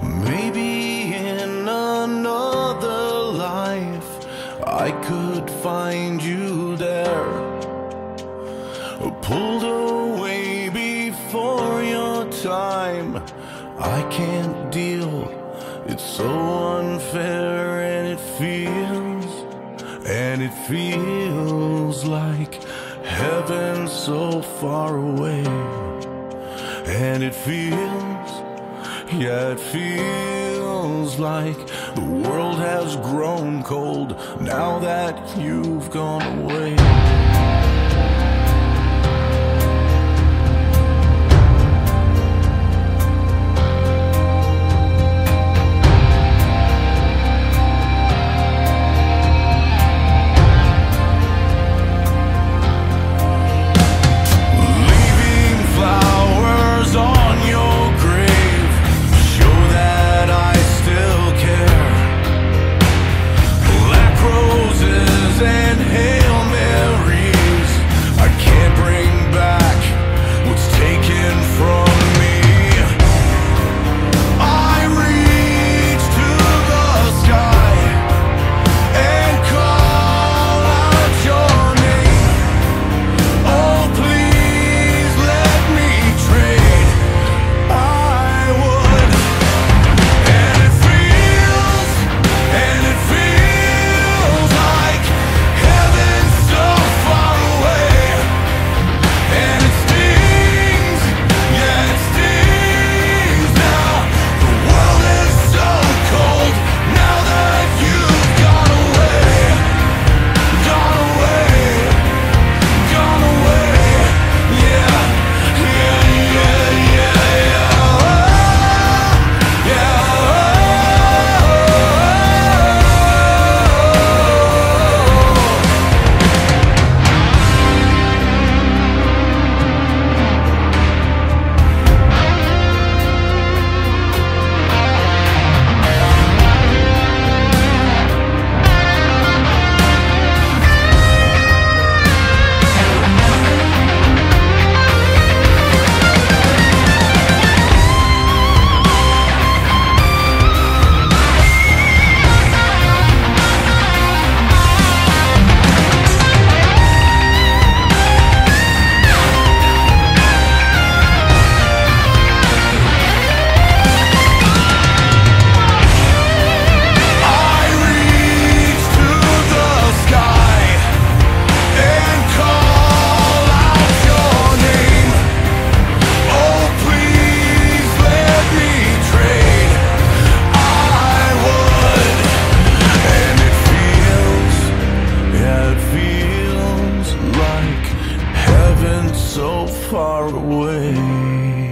Maybe in another life I could find you there. Pulled away before your time. I can't deal, it's so unfair and it feels And it feels like heaven so far away. And it feels yeah, it feels like the world has grown cold now that you've gone away. so far away.